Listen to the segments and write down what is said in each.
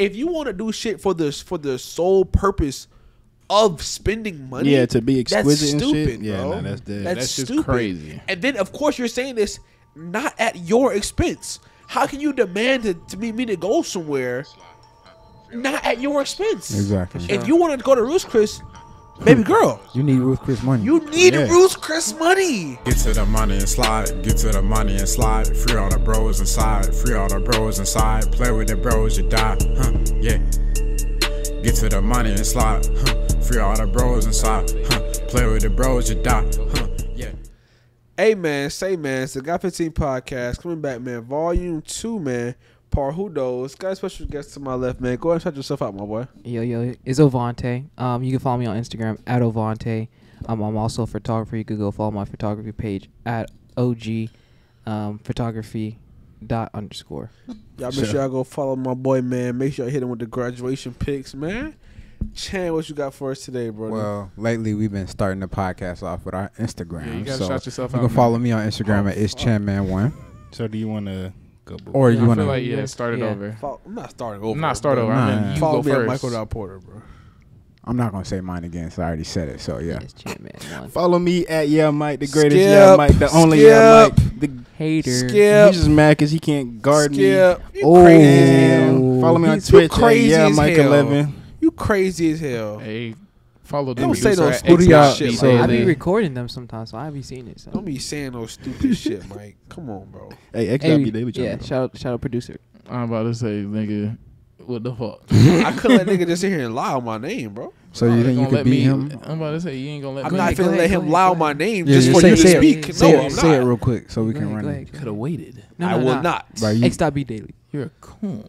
if you want to do shit for the for the sole purpose of spending money, Yeah, to be that's exquisite and shit. stupid, Yeah, bro. nah, that's dead. That's, That's just crazy. And then of course you're saying this not at your expense. How can you demand to, to me, me to go somewhere not at your expense? Exactly. If you want to go to Ruth Chris, baby girl, You need Ruth Chris money. you need Yeah. Ruth Chris money. Get to the money and slide, get to the money and slide. Free all the bros inside, free all the bros inside. Play with the bros, you die, huh? Yeah. Get to the money and slide, huh? Free all the bros inside, huh? Play with the bros, you die, huh? Yeah. Hey man, say man, it's the Got 15 podcast coming back, man. Volume two, man. Par who knows? Got a special guest to my left, man. Go ahead and shout yourself out, my boy. Yo, yo, it's Ovante. Um, you can follow me on Instagram at Ovante. Um, I'm also a photographer. You could go follow my photography page at OG um, photography dot underscore. Y'all make sure y'all go follow my boy, man. Make sure y'all hit him with the graduation pics, man. Chan, what you got for us today, bro? Well, lately we've been starting the podcast off with our Instagram. Yeah, you gotta so shout yourself you out. You can man. follow me on Instagram at it's One, So do you want to go? Boo? or you want to. like yeah, start it Yeah. over. Follow- I'm not starting over. I'm Not start bro. over. I mean, you Follow go me at first. Michael Dot Porter, bro. I'm not gonna say mine again. So I already said it. So yeah. Yes, champ man. One. Follow me at Yeah Mike, the greatest Skip. Yeah Mike, the only Yeah Mike. The, Hater. Skip. he's just mad because he can't guard me. You Oh. crazy as hell. follow me on He's- you Twitch at Yeah Mike 11. You crazy as hell. Hey, follow the Don't say producer no stupid shit, Beat bro. I be recording them sometimes, so I be seeing it. So. Don't be saying no stupid shit, Mike. Come on, bro. Hey, X Hey, W Daily yeah, shout out, shout out producer. I'm about to say, nigga, what the fuck? I couldn't let nigga just sit here and lie on my name, bro. So you think you gonna could let beat me, him? I'm about to say you ain't gonna let I'm me. not go finna ahead, let him lie on my name Yeah, just yeah, for say- you to say it. speak. Say no, it, I'm say it real quick so we can run it. Could have waited. No, I will not. Bro, you, X dot B daily. You're a coon.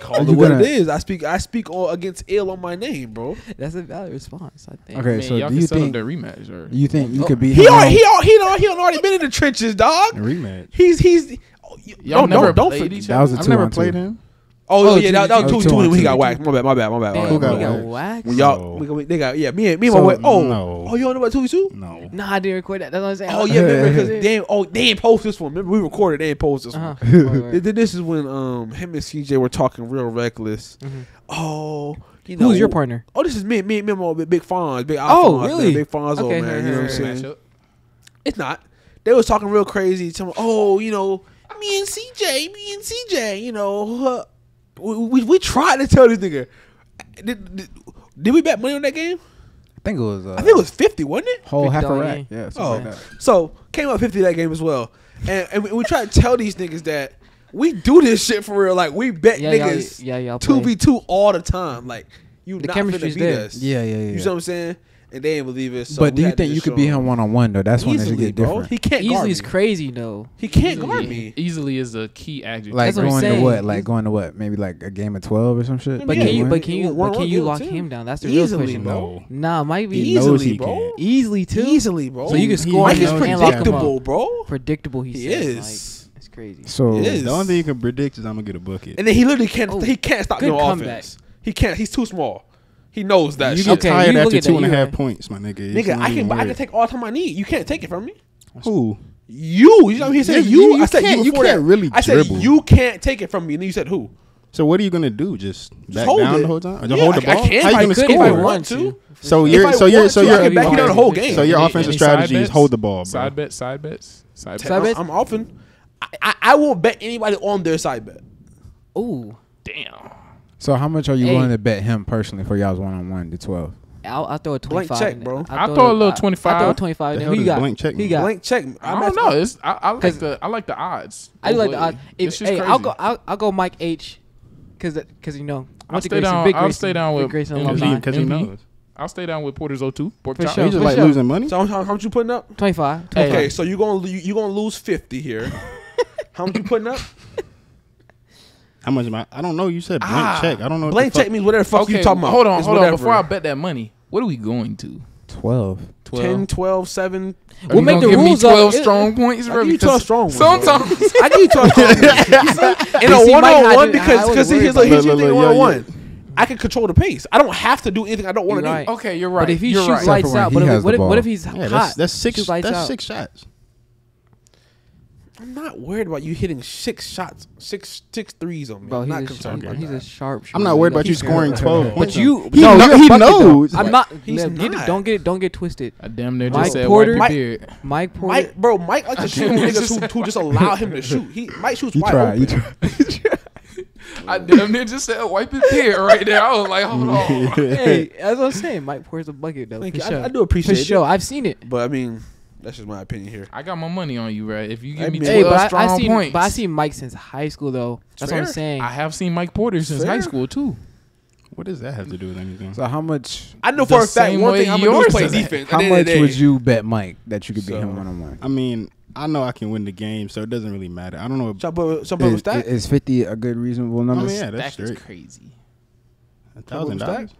Call it what it is. I speak. I speak all against ill on my name, bro. That's a valid response, I think. Okay, Man, so y'all do can you set think the rematch or you think you Oh, could be? He him? already, he al- he done, he already been in the trenches, dog. Rematch. He's he's. Oh, you- y'all don't, never don't, don't played forget- each That other. was a I've never on played two. him. Oh, Oh, yeah, that, that was two- two, two two when he got whacked. My bad, my bad, my bad. Damn, Who got we got waxed? waxed? When y'all, we, we, they got yeah, me and me and So, my boy. Oh, no. oh, you don't know about two two? No. Nah, I didn't record that. That's what I'm saying. Oh yeah, remember because they oh they didn't post this one. Remember we recorded, they didn't post this Uh-huh. one. Word, word. Th- th- This is when um him and CJ were talking real reckless. Mhm. Oh, you know Who's your partner? Oh, this is me, me, me, and my big Fonz, big Oh, Alphonse, really? man, big Fonzo, Okay, man. You know what I'm saying? It's not. They was talking real crazy. Telling, oh, you know, me and CJ, me and CJ, you know, we, we we tried to tell this nigga. Did, did, did we bet money on that game? I think it was. Uh, I think it was fifty, wasn't it? whole half a rack. game. Yeah. Oh, like so came up fifty that game as well, and, and we, we try to tell these niggas that we do this shit for real. Like we bet Yeah, niggas yeah, y'all two play. v two all the time. Like you The not chemistry's finna beat there. us. Yeah, yeah, yeah. You see what I'm saying? And they didn't believe it. So but do you think you could show beat him one on one though? That's when it easily, get bro? different. He can't guard Easily me. is crazy though. He can't Easily- guard me. Easily is a key adjective. Like That's what going to what? Like going to what? Maybe like a game of twelve or some shit. But Yeah, can you? But can you? But can you lock him down? That's the real Easily, question. bro. Nah, might be Easily, bro. easily too. Easily, bro. So you can score Mike he is knows and he lock him predictable, bro. Predictable. He, He is. It's crazy. So It is. The only thing you can predict is I'm gonna get a bucket. And then he literally can't. Oh, he can't stop good your comeback. offense. He can't. He's too small. He knows that. you shit. get Okay, tired you after at two that, and a you half right. points, my nigga. It's Nigga, I can. even I can take all the time I need. You can't take it from me. Who? You. You know what he said? You. you- you I said can't- you you can't that. really I said dribble. you can't take it from me. And then you said who? So what are you gonna do? Just back hold down it. the whole time? Just Yeah, hold I- the I ball? can How if you I gonna score? if I want to. So you're so you're so you're can back down the whole game. So your offensive any strategy is hold the ball. Side bets, side bets, side bets. I'm often. I, I, I won't bet anybody on their side bet. Ooh, Damn. So how much are you Hey. willing to bet him personally for y'all's one on one to twelve? I'll, I'll throw a Blank twenty-five. check, in bro. there. I'll throw a little I- 25. I'll throw a twenty-five. The in hell there. Who you does got? blank check Who you got? Blank check. I don't know. It's I, I like 'Cause- the I like the odds. I do like the Both odds. ways. If, It's just hey, I'll go. I'll, I'll go Mike H. Cause, cause you know. I'll went to stay Grayson, down. Big I'll Grayson, stay down Big with Grayson MD. alumni. Because he MD. knows. I'll stay down with Porter's O2. Pork For chop. sure. He's just like sure. losing money. So how, how, how much you putting up? 25. Hey. Okay, so you gonna you, you gonna lose fifty here. how much you putting up? How much am I? I don't know. You said blank Ah, check. I don't know. what Blank fuck- check means whatever the fuck Okay, you talking about. hold on, It's hold on. whatever. Before I bet that money, what are we going to? Twelve. 10, 12, 7. Are We'll you make gonna the give me rules up. twelve It- strong points. I really? give you 12 'Cause strong ones, bro. Sometimes I give you 12 strong ones. In You a see, one Mike on had one it- because I was because worried here's about here's it. the thing Look, one look, on yeah, one. I can control the pace. I don't have to do anything I don't want to You're do. right. okay, you're right. But if he you're shoots right. lights when out, he but has if, what the if, what ball. if he's Yeah, hot? that's that's six. Shoots lights That's out. six shots. I'm not worried about you hitting six shots, six six threes on me. Bro, I'm he's not a, concerned. Sh- he's a sharp. Shooter. I'm not worried about you scoring twelve. But you, he, no, he knows. I'm not. He's man, not. Get, don't get don't get twisted. I damn near Mike just said Porter, Mike, beard. Mike Porter, Mike, bro, Mike likes to shoot niggas who, just allow him to shoot. He Mike shoots you wide try, open. You try. I damn near just said wipe his beard right there. I was like, hold on. hey, as I was saying, Mike pours a bucket though. Thank you. Sure. I, I, do appreciate for it. For sure, I've seen it. But I mean, that's just my opinion here. I got my money on you, right? If you give I me mean, hey, but strong I, I seen, points. But I seen Mike since high school, though. That's Fair. what I'm saying. I have seen Mike Porter since Fair. high school, too. What does that have to do with anything? So how much? I know for a fact one thing I'm gonna play defense. How much would you bet Mike that you could beat so, him one on one? I mean, I know I can win the game, so it doesn't really matter. I don't know. Shall put, shall put is, fifty a good reasonable number? Oh, yeah, that's crazy. A thousand dollars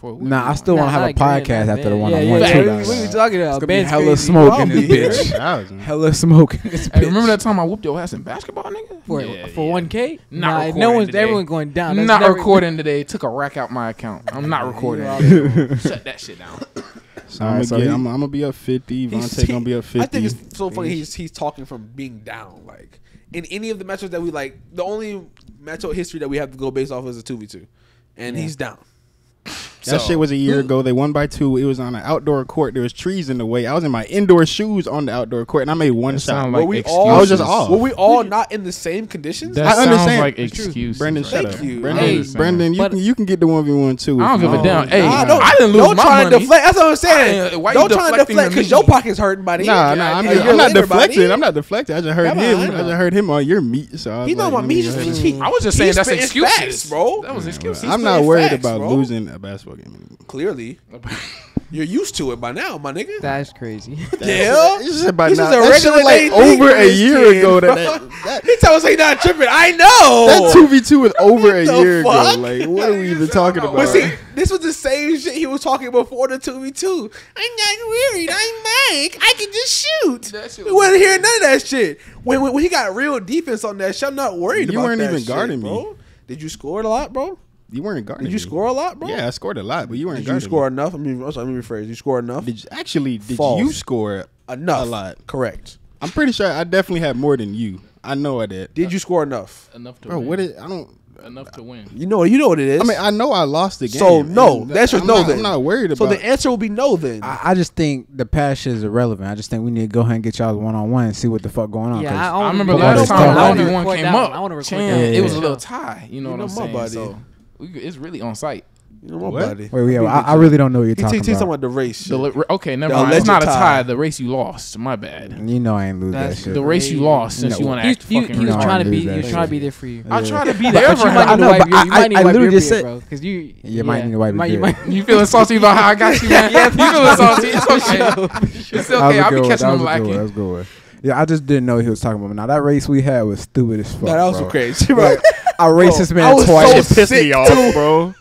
for. Nah, I still want to have a podcast after the one yeah, I yeah, want yeah, to. What are you talking about? It's gonna be hella smoke in this bitch. hella smoke in this bitch. Remember that time I whooped your ass in basketball, nigga? For yeah, for one K? Nah, no one's today. everyone going down. That's not recording today. Took a rack out my account. I'm not recording. Shut that shit down. So, I'm, gonna so get, he, I'm, I'm, gonna be up 50. Vontae gonna be up 50. I think it's so funny. He's he's talking from being down. Like in any of the matches that we like, the only matchup history that we have to go based off is a two v two, and yeah. he's down. So, that shit was a year ago. They won by two. It was on an outdoor court. There was trees in the way. I was in my indoor shoes on the outdoor court, and I made one shot. Like were we excuses. all? I was just off. Were we all not in the same conditions? That I understand. Like excuses. Brendan, shut Thank up. You. Brendan, hey, Brendan, you can you can get the one v one too. I don't give a damn. Hey, nah, don't, I didn't lose don't my try money. To deflect. That's what I'm saying. Why don't try to deflect because your pocket's hurting by the Nah, nah. I'm, just, I'm not deflecting. I'm not deflecting. I just heard him. I just heard him on your meat. So he know my meat. I was just saying that's excuses, bro. That was excuses. I'm not worried about losing a basketball basketball game. Clearly, you're used to it by now, my nigga. That's crazy. Yeah, this is about this now. is a regular like over a year ago. That, that, that He told us he not tripping. I know. that two v two was over a year fuck? ago. Like, what are we even talking about? But see, this was the same shit he was talking before the two v two. I'm not worried. I'm Mike. I can just shoot. We wasn't hearing none of that shit. When, when, when he got real defense on that shit, I'm not worried You about weren't that even shit, guarding me. bro. Did you score a lot, bro? You weren't guarding. Did you me. score a lot, bro? Yeah, I scored a lot, but you weren't. Did guarding you score me. enough? I mean, I'm let me rephrase. You score enough? Did you, actually, did False. you score enough? A lot. Correct. I'm pretty sure I definitely had more than you. I know I did. Did you score enough? Enough to bro, win. What is, I don't enough to win. You know, you know what it is. I mean, I know I lost the game. So no, that's just no. Not, then I'm not worried about. So the answer will be no. Then I, I, just think the past is irrelevant. I just think we need to go ahead and get y'all one on one and see what the fuck going on. Yeah, I, I, remember last time one one came up. I want to record yeah, It was a little tie. You know what I'm saying? So it's really on site. You know my buddy. Wait, yeah, I, I really don't know what you're he talking t- about. about the race. The li- okay, never the mind. It's not a tie. tie. The race you lost. My bad. You know I ain't lose That's that shit. The race you lost since no. you want to act you, fucking. He was no, trying to be. He was trying to be there for you. I'm trying to be there. for you I know, but I literally just need to bro. Because you. You yeah, might need to wipe your beard. You feeling salty about how I got you. Yeah, you feeling salty? It's okay. It's okay. I'll be catching them lacking. That's good. Yeah, I just didn't know he was talking about. Now that race we had was stupid as fuck. Nah, that was bro. crazy. A racist man I twice. So that pissed me off, too. bro.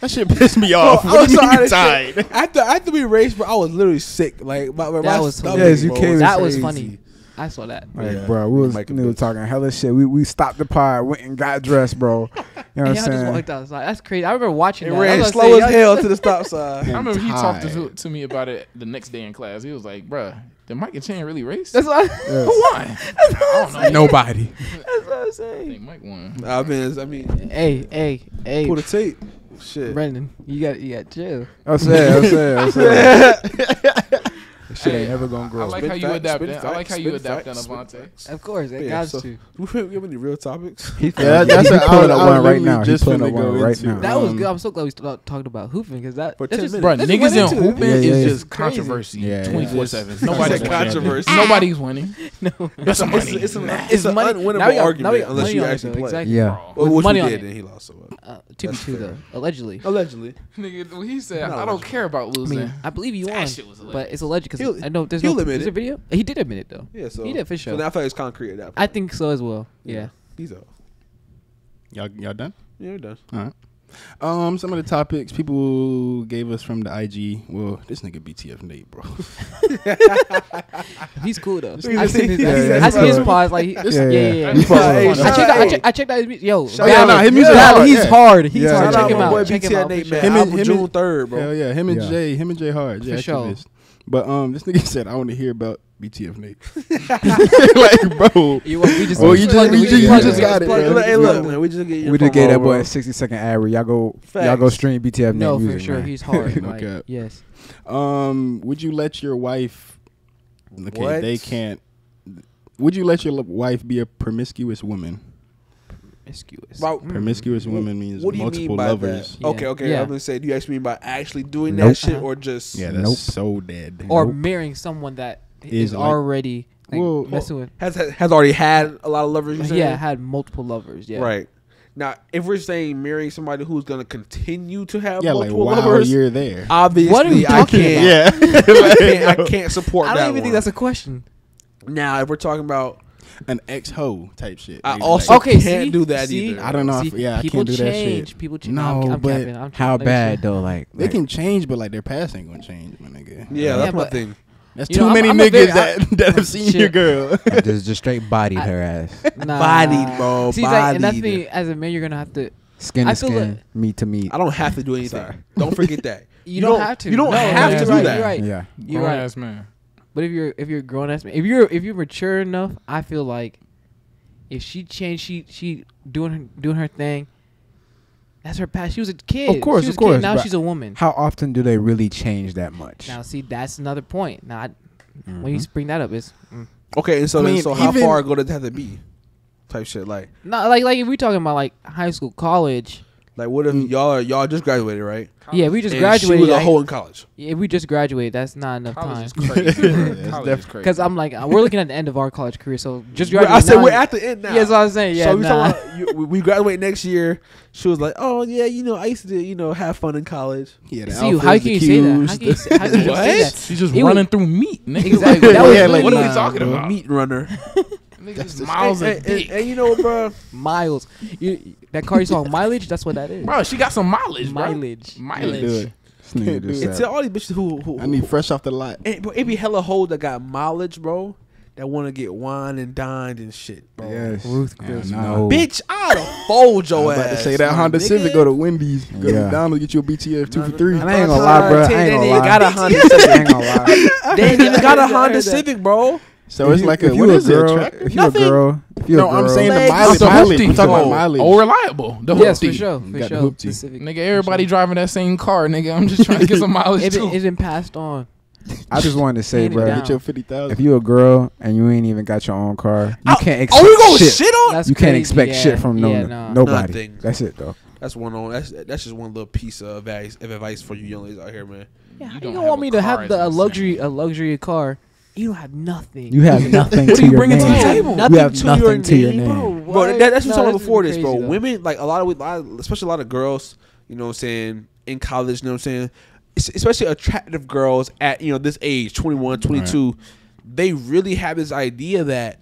That shit pissed me off. Bro, I was so you tired. After after we raced, bro, I was literally sick. Like my, my that was stomach, you bro. came. That was crazy. funny. I saw that. Like, yeah. bro, we was, we was talking hella shit. We, we stopped the pod, went and got dressed, bro. You know what I'm saying? just walked outside. That's crazy. I remember watching it It ran slow say, as hell to the stop sign. I remember he talked to, to, me about it the next day in class. He was like, bro, did Mike and Chan really race? That's what I, yes. Who won? That's what I don't know. Nobody. That's what I'm saying. I think Mike won. I mean, I mean, hey, hey, hey. Pull the tape. Shit. Brendan, you got you got chill. I'm saying, I'm saying, I'm saying shit ain't ever gonna grow. I like how you adapt. I like how you adapt, Avante. Of course, it got to. Do we have any real topics? Yeah, that's an pulling up one right now. Just pulling up one right now. That was um, good. I'm so glad we talked about hooping because that for ten minutes. Bro, niggas in hooping is just controversy. Yeah, Twenty four seven. Nobody's controversy. Nobody's winning. No, that's a money. It's an unwinnable argument unless you actually play. Yeah. Well, money did, and he lost so uh, two That's two though, allegedly. Allegedly, nigga, he said, "I don't care about losing." I, believe you won, but it's alleged because he'll, I know there's he'll no, admit there's it. a video. He did admit it though. Yeah, so he did for sure. So now I feel it's concrete at that. Point. I think so as well. Yeah, he's off. Y'all, y'all done? Yeah, we're. All right. Um, some of the topics people gave us from the IG. Well, this nigga BTF Nate, bro. he's cool though. I seen his, yeah, yeah, I seen his parts like he, yeah, yeah, yeah. yeah. yeah. I checked out. I checked, I checked out his music. Yo, oh, yeah, nah, his music yeah. hard. He's yeah. hard. He's yeah. hard. Check him out. Check him out. Nate, man. Him and, him June third, bro. Hell yeah, him and yeah. Jay. Him and Jay hard. Jay, For sure activist. But um, this nigga said I want to hear about BTF Nate. like, bro. You, we just, Well, you just- plugged we we just- you just got it, bro. Hey, look, man. We just get We just gave that boy a sixty second ad where y'all go y'all go stream BTF Nate. No, Nate for sure, man. he's hard. No like, cap. yes. Um, would you let your wife? Okay, What? they can't. Would you let your wife be a promiscuous woman? Promiscuous. About- Promiscuous woman means What do you multiple mean by lovers. that? Okay, Yeah. okay. Yeah. I'm gonna say, do you actually mean by actually doing Nope. that shit Uh-huh. or just Yeah, that's Nope. so dead. Or Nope. marrying someone that Is is like- already like, Well- messing with. has has already had a lot of lovers? You saying? Yeah, had multiple lovers. Yeah. Right. Now, if we're saying marrying somebody who's gonna continue to have yeah, like multiple while lovers, you're there. obviously What are we I can't. yeah, I, can't I can't support I that don't even one. think that's a question. now, if we're talking about, an ex hoe type shit. I Like, also Okay, can't see? do that See? either. I don't know. See, if, yeah, I people can't do that change. shit. People change. No, I'm, I'm but capping. I'm How bad though? Like, They like, can change, but like their past ain't gonna change, my nigga. yeah, that's Yeah, my thing. That's You too know, I'm- many I'm niggas very- that that have seen your girl. just just straight bodied I- her ass, Nah. Bodied, bro. See, like, and that's me. As a man, you're gonna have to. skin I to feel skin, like- meat to meat. I don't have to do anything. Don't forget that. You, don't, have to. You don't No, have you're to do right, that. You're right. Yeah, You're right. ass man. But if you're if you're a grown ass man, if you're if you're mature enough, I feel like if she changed, she she doing her doing her thing. That's her past. She was a kid. Of course, she was of course, kid. Now she's a woman. How often do they really change that much? Now, see, that's another point. Now, I, when you Mhm. bring that up, it's mm. Okay, and so I then, mean, so how far go does it have to be? Type shit. Like, not like like if we're talking about like high school, college. Like what if y'all are, y'all just graduated, right? Yeah, we just and graduated. She was a I- hoe in college. if we just graduated, that's not enough College time. is crazy. bro. That's College def- is crazy. Because I'm like, uh, we're looking at the end of our college career, so just Well, graduated. I said now- we're at the end now. Yeah, that's what I was saying. Yeah, so we nah. talking about you, we- we graduate next year. She was like, "Oh yeah, you know, I used to, you know, have fun in college." Yeah, the See, alphas, how can you say that? How Qs, can you say, how can you What? that? She's just It was- running through meat. Nigga. Exactly. That was Yeah, really what are we talking about? Meat runner. Niggas miles and, of and, dick. and you know what, bro? Miles. You, that car you saw mileage. That's what that is. Bro, she got some mileage, mileage. Can't Mileage. it. This nigga Can't do just it. It's said- all these bitches who, who, I need fresh off the lot. And, bro, it be hella hoes that got mileage, bro. That want to get wine and dined and shit, bro. Yes. Ruth Chris. nah. no. Bitch, I'd have fold I your was ass. about to say that my Honda nigga. Civic. Go to Wendy's. Go to Yeah. McDonald's. Get you a BTF two for three. nah, And I ain't nah, gonna lie, bro. I ain't ain't gonna even lie. got a Honda I Civic. ain't gonna lie. They ain't even got a I heard Honda. Civic, bro. So it's If like you- a if what you a is it? girl, if you a Nothing. girl, if you a No, girl, I'm saying the mileage. The mileage. hoopty. I'm talking about Oh. mileage. Oh, reliable. The Yes, hoopty. for sure. You For got the sure. hoopty. Specific. Nigga, everybody driving that same car, nigga. I'm just trying to get some mileage It too. been, it's been passed on. I just wanted to say, bro. Get your fifty thousand. if you a girl and you ain't even got your own car, you Oh, can't Oh, expect we gonna shit. shit on? That's you can't crazy, expect yeah. shit from no Yeah, nah. nobody. Nothing. That's it though. That's one on. That's that's just one little piece of advice, of advice for you young ladies out here, man. Yeah, You you don't want me to have the a luxury a luxury car? You don't have nothing. You have nothing What to are you your bringing to the name. table? Nothing You have to nothing your to your name, name. bro. Bro, What? that, that's what No, I'm talking that's before this, crazy, bro. though. Women, like a lot of, a lot of, especially a lot of girls, you know what I'm saying, in college, you know what I'm saying, Es- especially attractive girls at, you know, this age, 21, 22, they really have this idea that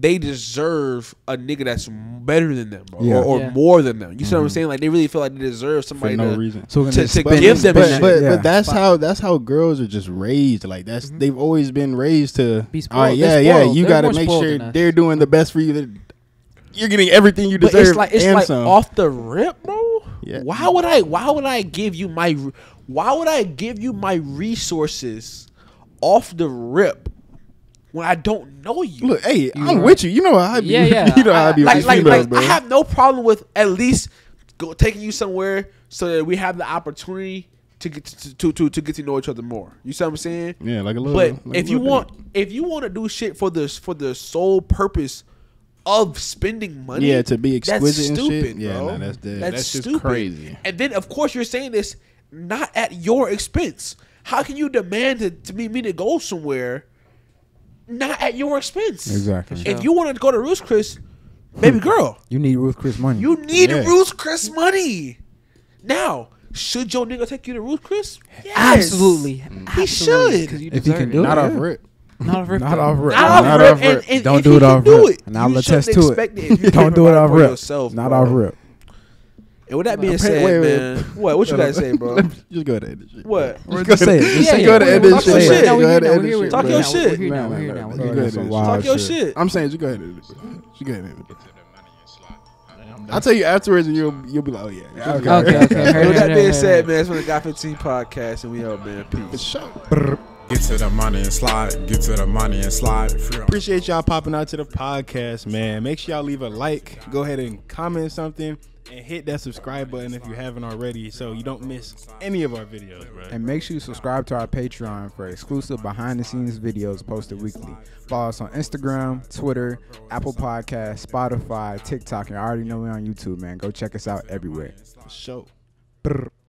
they deserve a nigga that's better than them, bro, Yeah. or, or Yeah. more than them. You see what I'm Mhm. saying? Like they really feel like they deserve somebody for somebody no to, reason. So to, to spend- give them but, but, Yeah. but that's But- how that's how girls are just raised. Like that's Mhm. they've always been raised to. Be all right, spoiled. yeah, They're yeah. You got to make sure they're doing the best for you. That you're getting everything you But deserve. it's like it's and like some. off the rip, bro. Yeah. Why would I? Why would I give you my? Why would I give you my resources off the rip when I don't know you? Look, hey, I'm right. with you. You know how I be. Yeah, yeah. you know how I be like, these like, females, like bro. I have no problem with at least go, taking you somewhere so that we have the opportunity to get to, to, to, to get to know each other more. You see what I'm saying? yeah, like a little. But like a if you little want, if you want to do shit for the for the sole purpose of spending money, Yeah, to be that's exquisite and shit. stupid, Yeah, bro. nah, that's dead. That's, That's just stupid. crazy. And then, of course, you're saying this not at your expense. How can you demand to, to me, me to go somewhere not at your expense? Exactly. If you want to go to Ruth's Chris, baby hmm. girl, You need Ruth Chris money. you need Yeah. Ruth's Chris money. Now, should your nigga take you to Ruth's Chris? Yes. Absolutely. He Absolutely, should. 'cause you If he deserve can it. do not it, off rip. Not off rip. Not off rip. Not off rip. off rip. And, and Don't do it off rip. it, And I'll you attest shouldn't to it. expect if you Don't do it off rip. Yourself, Not off rip. And with that being Wait, said, wait, wait. man, what what you guys say, bro? Just go ahead and end this shit. What? Just Just say it. Just Yeah, go ahead and end we're- this talk your shit. shit. Go ahead and end this here, Talk your shit. now, We're here here now. Go We're ahead here now. end Some wild Talk your shit. shit. I'm saying, just go ahead. and- Just go ahead. and end it. I'll tell you afterwards, and you'll you'll be like, oh yeah. Just Okay. Okay, okay. With that being said, man, it's the Got 15 podcast, and we out, man. For Peace. sure. Get to the money and slide. Get to the money and slide. Appreciate y'all popping out to the podcast, man. Make sure y'all leave a like. Go ahead and comment something and hit that subscribe button if you haven't already so you don't miss any of our videos, bro. And make sure you subscribe to our Patreon for exclusive behind the scenes videos posted weekly. Follow us on Instagram, Twitter, Apple Podcasts, Spotify, TikTok, and I already know we're on YouTube, man. Go check us out everywhere. Brr.